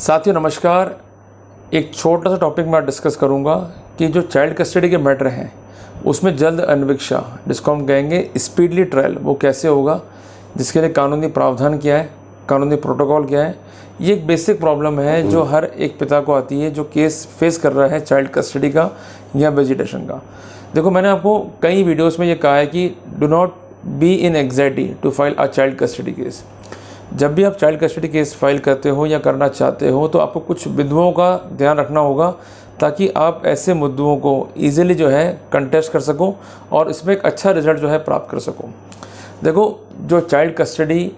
साथियों नमस्कार। एक छोटा सा टॉपिक मैं डिस्कस करूँगा कि जो चाइल्ड कस्टडी के मैटर हैं उसमें जल्द अन्वेक्षा जिसको हम कहेंगे स्पीडली ट्रायल वो कैसे होगा जिसके लिए कानूनी प्रावधान क्या है कानूनी प्रोटोकॉल क्या है ये एक बेसिक प्रॉब्लम है जो हर एक पिता को आती है जो केस फेस कर रहा है चाइल्ड कस्टडी का या वेजिटेशन का। देखो मैंने आपको कई वीडियोस में ये कहा है कि do not be in anxiety to file a child custody case जब भी आप चाइल्ड कस्टडी केस फ़ाइल करते हो या करना चाहते हो तो आपको कुछ बिंदुओं का ध्यान रखना होगा ताकि आप ऐसे मुद्दों को ईजिली जो है कंटेस्ट कर सको और इसमें एक अच्छा रिज़ल्ट जो है प्राप्त कर सको। देखो, जो चाइल्ड कस्टडी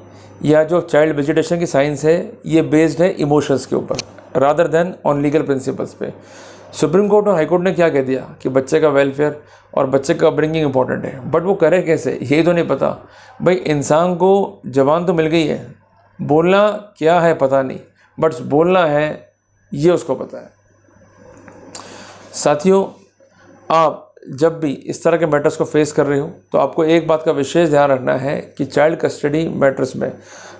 या जो चाइल्ड वेजिटेशन की साइंस है, ये बेस्ड है इमोशंस के ऊपर rather than on legal principles पे। सुप्रीम कोर्ट और हाई कोर्ट ने क्या कह दिया कि बच्चे का वेलफेयर और बच्चे का अपब्रिंगिंग इंपॉर्टेंट है। बट वो करे कैसे? ये तो नहीं पता। भाई, इंसान को जवान तो मिल गई है। बोलना क्या है पता नहीं बट बोलना है, ये उसको पता है। साथियों, आप जब भी इस तरह के मैटर्स को फेस कर रहे हो तो आपको एक बात का विशेष ध्यान रखना है कि चाइल्ड कस्टडी मैटर्स में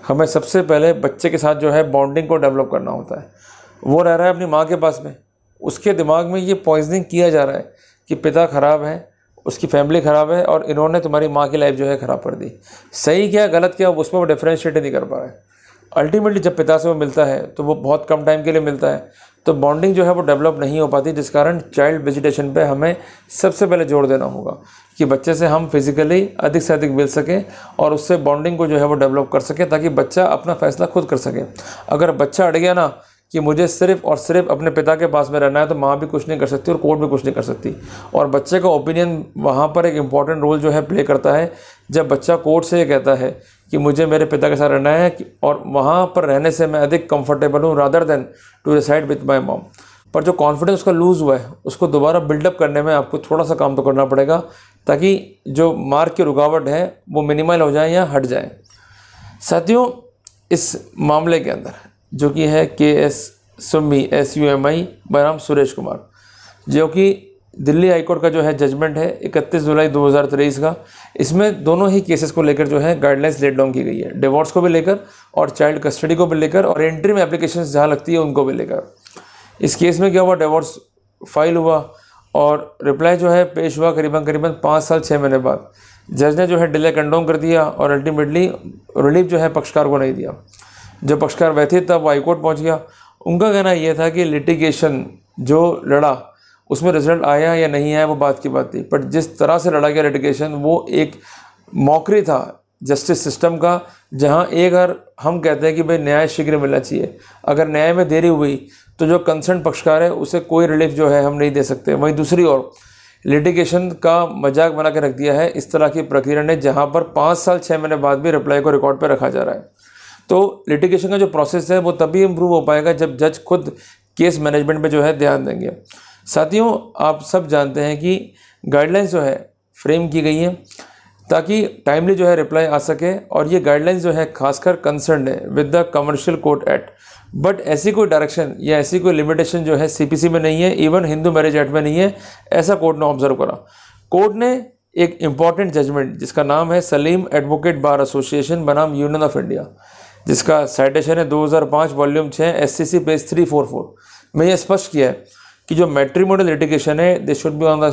हमें सबसे पहले बच्चे के साथ जो है बॉन्डिंग को डेवलप करना होता है। वो रह रहा है अपनी माँ के पास में। उसके दिमाग में ये पॉइजनिंग किया जा रहा है कि पिता ख़राब है उसकी फैमिली ख़राब है और इन्होंने तुम्हारी माँ की लाइफ जो है ख़राब कर दी। सही क्या, गलत क्या, उसमें वो डिफ्रेंशिएट नहीं कर पा रहे अल्टीमेटली जब पिता से वो मिलता है तो वो बहुत कम टाइम के लिए मिलता है। तो बॉन्डिंग जो है वो डेवलप नहीं हो पाती, जिस कारण चाइल्ड वेजिटेशन पे हमें सबसे पहले ज़ोर देना होगा कि बच्चे से हम फिजिकली अधिक से अधिक मिल सकें और उससे बॉन्डिंग को जो है वो डेवलप कर सकें, ताकि बच्चा अपना फैसला खुद कर सके। अगर बच्चा अड़ गया ना कि मुझे सिर्फ़ और सिर्फ़ अपने पिता के पास में रहना है तो माँ भी कुछ नहीं कर सकती और कोर्ट भी कुछ नहीं कर सकती। और बच्चे का ओपिनियन वहाँ पर एक इंपॉर्टेंट रोल जो है प्ले करता है। जब बच्चा कोर्ट से ये कहता है कि मुझे मेरे पिता के साथ रहना है और वहाँ पर रहने से मैं अधिक कम्फर्टेबल हूँ rather than to reside with my mom पर जो कॉन्फिडेंस उसका लूज़ हुआ है, उसको दोबारा बिल्डअप करने में आपको थोड़ा सा काम तो करना पड़ेगा, ताकि जो मार्क की रुकावट है, वो मिनिमल हो जाए या हट जाए। साथियों, इस मामले के अंदर जो कि है K S Sumi S U M I बनाम सुरेश कुमार। जो कि दिल्ली हाईकोर्ट का जो है जजमेंट है 31 जुलाई 2023 का। इसमें दोनों ही केसेस को लेकर जो है गाइडलाइंस लेट डाउन की गई है। डिवोर्स को भी लेकर और चाइल्ड कस्टडी को भी लेकर और एंट्री में एप्लीकेशन जहाँ लगती है उनको भी लेकर। इस केस में क्या हुआ? डिवोर्स फ़ाइल हुआ और रिप्लाई जो है पेश हुआ करीबन करीबन पाँच साल छः महीने बाद। जज ने जो है डिले कंडोम कर दिया और अल्टीमेटली रिलीफ जो है पक्षकार को नहीं दिया। जो पक्षकार बैठे तब वो हाईकोर्ट पहुँच गया। उनका कहना यह था कि लिटिगेशन जो लड़ा, उसमें रिज़ल्ट आया या नहीं आया, वो बात की बात थी। बट जिस तरह से लड़ा गया लिटिगेशन वो एक मौकरी था जस्टिस सिस्टम का, जहाँ एक अगर हम कहते हैं कि भाई न्याय शीघ्र मिलना चाहिए। अगर न्याय में देरी हुई तो जो कंसर्न पक्षकार है, उसे कोई रिलीफ जो है हम नहीं दे सकते। वहीं दूसरी ओर लिटिगेशन का मज़ाक बना के रख दिया है, इस तरह की प्रक्रिया ने, जहाँ पर पाँच साल छः महीने बाद भी रिप्लाई को रिकॉर्ड पर रखा जा रहा है। तो लिटिगेशन का जो प्रोसेस है, वो तभी इम्प्रूव हो पाएगा जब जज खुद केस मैनेजमेंट पे जो है ध्यान देंगे। साथियों, आप सब जानते हैं कि गाइडलाइंस जो है फ्रेम की गई हैं ताकि टाइमली जो है रिप्लाई आ सके और ये गाइडलाइंस जो है खासकर कंसर्न है with the commercial court act but ऐसी कोई डायरेक्शन या ऐसी कोई लिमिटेशन जो है सीपीसी में नहीं है इवन हिंदू मैरिज एक्ट में नहीं है, ऐसा कोर्ट ने ऑब्ज़र्व करा। कोर्ट ने एक इंपॉर्टेंट जजमेंट जिसका नाम है सलीम एडवोकेट बार एसोसिएशन बनाम यूनियन ऑफ़ इंडिया जिसका साइटेशन है 2005 वॉल्यूम छः S C C page three four four में यह स्पष्ट किया है कि जो मैट्रीमोनियल लिटिगेशन है they should be on the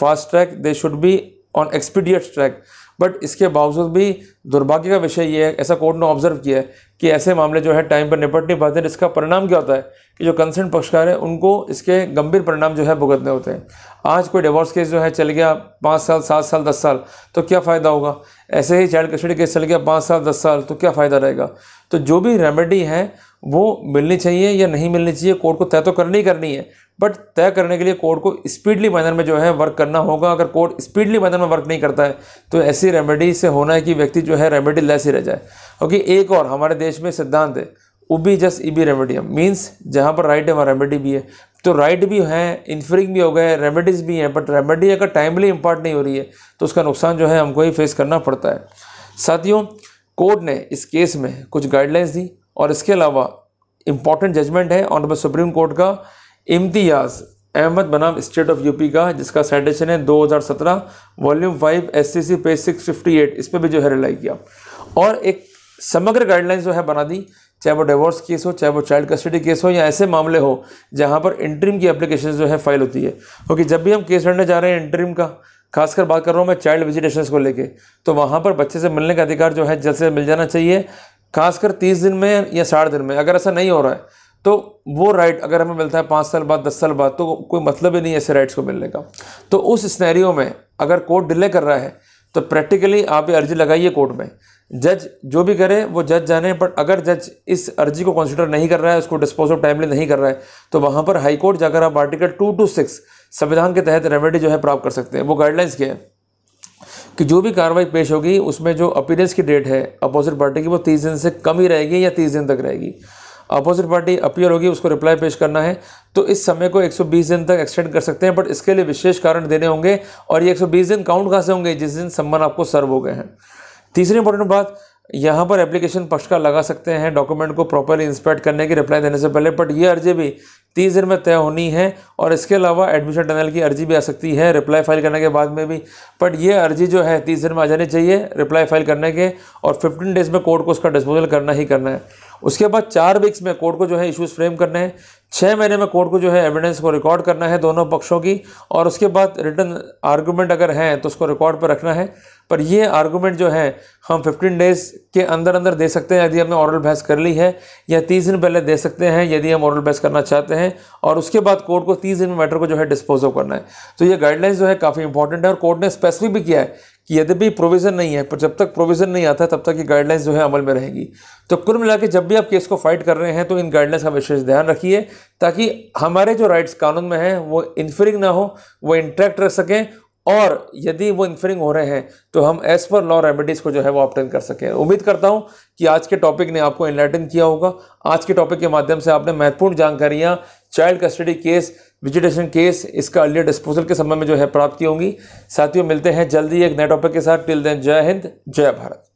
fast track they should be on expedited track but इसके बावजूद भी दुर्भाग्य का विषय ये है, ऐसा कोर्ट ने ऑब्ज़र्व किया है कि ऐसे मामले जो है टाइम पर निपट नहीं पाते इसका परिणाम क्या होता है कि जो कंसर्न पक्षकार है, उनको इसके गंभीर परिणाम जो है भुगतने होते हैं। आज कोई डिवोर्स केस जो है, चल गया पाँच साल, सात साल, दस साल तो क्या फ़ायदा होगा? ऐसे ही चाइल्ड कस्टडी केस चल गया, पाँच साल, दस साल तो क्या फ़ायदा रहेगा? तो जो भी रेमेडी है, वो मिलनी चाहिए या नहीं मिलनी चाहिए कोर्ट को तय तो करनी ही करनी है बट तय करने के लिए कोर्ट को स्पीडली मैनर में जो है वर्क करना होगा। अगर कोर्ट स्पीडली मैनर में वर्क नहीं करता है तो ऐसी रेमेडी से होना है कि व्यक्ति जो है रेमेडी लेस ही रह जाए। क्योंकि एक और, हमारे देश में सिद्धांत है उबी जस्ट ई बी रेमेडियम मीन्स जहाँ पर राइट है, वहाँ रेमेडी भी है। तो राइट भी है इन्फ्रिंग भी हो गए रेमेडीज़ भी हैं बट रेमेडी अगर टाइमली इम्पार्ट नहीं हो रही है तो उसका नुकसान जो है हमको ही फेस करना पड़ता है। साथियों कोर्ट ने इस केस में कुछ गाइडलाइंस दी, और इसके अलावा इंपॉर्टेंट जजमेंट है ऑनरेबल सुप्रीम कोर्ट का, इम्तियाज़ अहमद बनाम स्टेट ऑफ़ यूपी का, जिसका साइटेशन है 2017 वॉल्यूम 5 एससीसी पेज 658 इस पर भी जो है रिलाई किया। और एक समग्र गाइडलाइंस जो है बना दी चाहे वो डिवोर्स केस हो, चाहे वो चाइल्ड कस्टडी केस हो, या ऐसे मामले हो, जहाँ पर इंटरिम की एप्लीकेशन जो है फ़ाइल होती है। क्योंकि जब भी हम केस लड़ने जा रहे हैं इंटरिम का, खासकर बात कर रहा हूँ मैं चाइल्ड विजिटेशन को लेके तो वहाँ पर बच्चे से मिलने का अधिकार जो है जल्द से मिल जाना चाहिए, खासकर तीस दिन में या साठ दिन में। अगर ऐसा नहीं हो रहा है तो वो राइट अगर हमें मिलता है पाँच साल बाद, दस साल बाद तो कोई मतलब ही नहीं है ऐसे राइट्स को मिलने का। तो उस स्नैरियो में अगर कोर्ट डिले कर रहा है तो प्रैक्टिकली आप ये अर्जी लगाइए कोर्ट में। जज जो भी करे, वो जज जाने बट अगर जज इस अर्जी को कंसिडर नहीं कर रहा है, उसको डिस्पोज ऑफ़ टाइमली नहीं कर रहा है तो वहाँ पर हाई कोर्ट जाकर आप आर्टिकल टू टू सिक्स संविधान के तहत रेमेडी जो है प्राप्त कर सकते हैं। वो गाइडलाइंस क्या है? कि जो भी कार्रवाई पेश होगी, उसमें जो अपीरेंस की डेट है अपोजिट पार्टी की, वो तीस दिन से कम ही रहेगी या तीस दिन तक रहेगी। अपोजिट पार्टी अपील होगी, उसको रिप्लाई पेश करना है। तो इस समय को 120 दिन तक एक्सटेंड कर सकते हैं बट इसके लिए विशेष कारण देने होंगे और ये 120 दिन काउंट कहाँ से होंगे? जिस दिन सम्मान आपको सर्व हो गए हैं। तीसरी इंपॉर्टेंट बात, यहाँ पर एप्लीकेशन पक्ष का लगा सकते हैं डॉक्यूमेंट को प्रॉपरली इंस्पेक्ट करने की रिप्लाई देने से पहले बट ये अर्जी भी तीस दिन में तय होनी है और इसके अलावा एडमिशन टनल की अर्जी भी आ सकती है रिप्लाई फ़ाइल करने के बाद में भी। बट ये अर्जी जो है, तीस दिन में आ जानी चाहिए रिप्लाई फ़ाइल करने के और फिफ्टीन डेज़ में कोर्ट को उसका डिस्पोजल करना ही करना है। उसके बाद चार वीक्स में कोर्ट को जो है इश्यूज़ फ्रेम करने हैं। छः महीने में कोर्ट को जो है एविडेंस को रिकॉर्ड करना है दोनों पक्षों की। और उसके बाद रिटर्न आर्गूमेंट अगर हैं तो उसको रिकॉर्ड पर रखना है। पर ये आर्गूमेंट जो है, हम 15 डेज़ के अंदर अंदर दे सकते हैं। यदि हमने ऑरल बहस कर ली है, या तीस दिन पहले दे सकते हैं, यदि हम ऑरल बहस करना चाहते हैं। और उसके बाद कोर्ट को तीस दिन में मैटर को जो है डिस्पोज ऑफ़ करना है। तो ये गाइडलाइंस जो है, काफ़ी इंपॉर्टेंट है। और कोर्ट ने स्पेसिफिक भी किया है कि यदि भी प्रोविज़न नहीं है, पर जब तक प्रोविज़न नहीं आता तब तक ये गाइडलाइंस जो है अमल में रहेगी। तो कुल मिला के जब भी आप केस को फाइट कर रहे हैं तो इन गाइडलाइंस का विशेष ध्यान रखिए, ताकि हमारे जो राइट्स कानून में हैं, वो इन्फ्रिंग ना हो, वो इंट्रैक्ट रख सकें, और यदि वो इन्फ्रिंग हो रहे हैं तो हम एज पर लॉ रेमेडीज़ को जो है वो ऑप्टेन कर सकें। उम्मीद करता हूँ कि आज के टॉपिक ने आपको इनलाइटन किया होगा। आज के टॉपिक के माध्यम से आपने महत्वपूर्ण जानकारियाँ child custody case visitation case इसका अर्लियर डिस्पोजल के संबंध में जो है प्राप्ति होंगी। साथियों, मिलते हैं जल्दी एक नए टॉपिक के साथ। टिल देन जय हिंद जय भारत